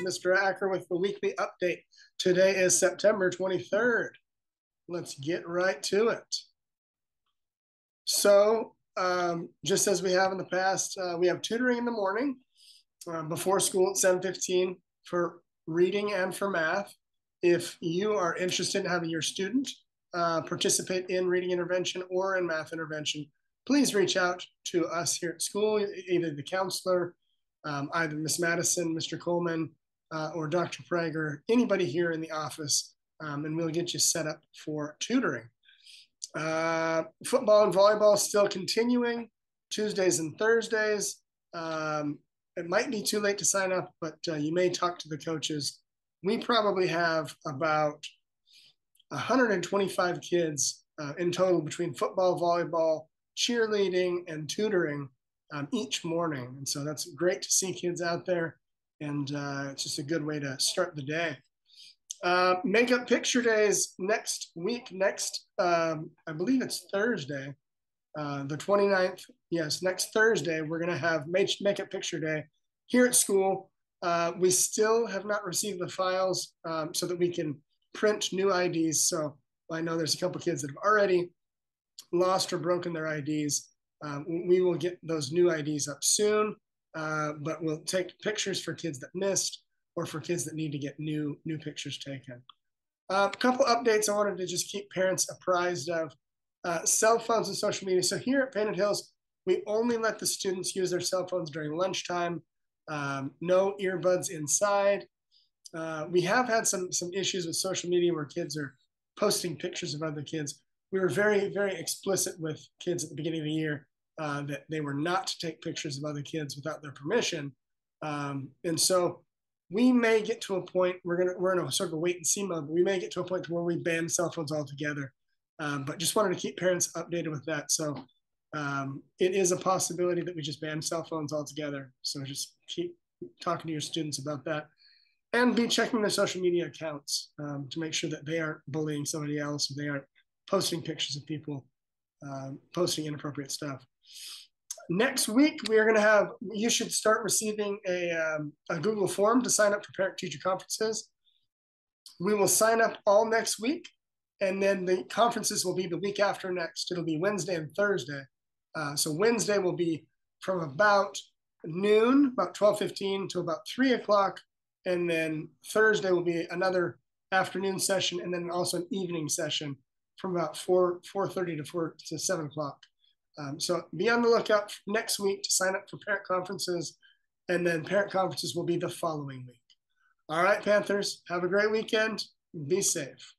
Mr. Acker with the weekly update. Today is September 23rd. Let's get right to it. So, um, just as we have in the past, uh, we have tutoring in the morning uh, before school at 7.15 for reading and for math. If you are interested in having your student uh, participate in reading intervention or in math intervention, please reach out to us here at school, either the counselor, um, either Miss Madison, Mr. Coleman, uh, or Dr. Prager, anybody here in the office, um, and we'll get you set up for tutoring. Uh, football and volleyball still continuing Tuesdays and Thursdays. Um, it might be too late to sign up, but uh, you may talk to the coaches. We probably have about 125 kids uh, in total between football, volleyball, cheerleading, and tutoring um, each morning. And so that's great to see kids out there. And uh, it's just a good way to start the day. Uh, makeup picture days next week, next, um, I believe it's Thursday, uh, the 29th. Yes, next Thursday, we're going to have make, makeup picture day here at school. Uh, we still have not received the files um, so that we can print new IDs. So I know there's a couple kids that have already lost or broken their IDs. Um, we will get those new IDs up soon, uh, but we'll take pictures for kids that missed or for kids that need to get new new pictures taken. A uh, couple updates I wanted to just keep parents apprised of. Uh, cell phones and social media. So here at Painted Hills, we only let the students use their cell phones during lunchtime. Um, no earbuds inside. Uh, we have had some some issues with social media where kids are posting pictures of other kids. We were very very explicit with kids at the beginning of the year uh, that they were not to take pictures of other kids without their permission. Um, and so we may get to a point we're gonna we're in a sort of a wait and see mode. But we may get to a point where we ban cell phones altogether. Um, but just wanted to keep parents updated with that. So um, it is a possibility that we just ban cell phones altogether. So just keep talking to your students about that, and be checking their social media accounts um, to make sure that they aren't bullying somebody else or they aren't posting pictures of people um, posting inappropriate stuff. Next week, we are going to have, you should start receiving a, um, a Google form to sign up for parent teacher conferences. We will sign up all next week, and then the conferences will be the week after next. It'll be Wednesday and Thursday. Uh, so Wednesday will be from about noon, about 12:15 to about three o'clock, and then Thursday will be another afternoon session, and then also an evening session from about 4 4:30 to 4 to 7 o'clock. Um, so be on the lookout next week to sign up for parent conferences, and then parent conferences will be the following week. All right, Panthers, have a great weekend. Be safe.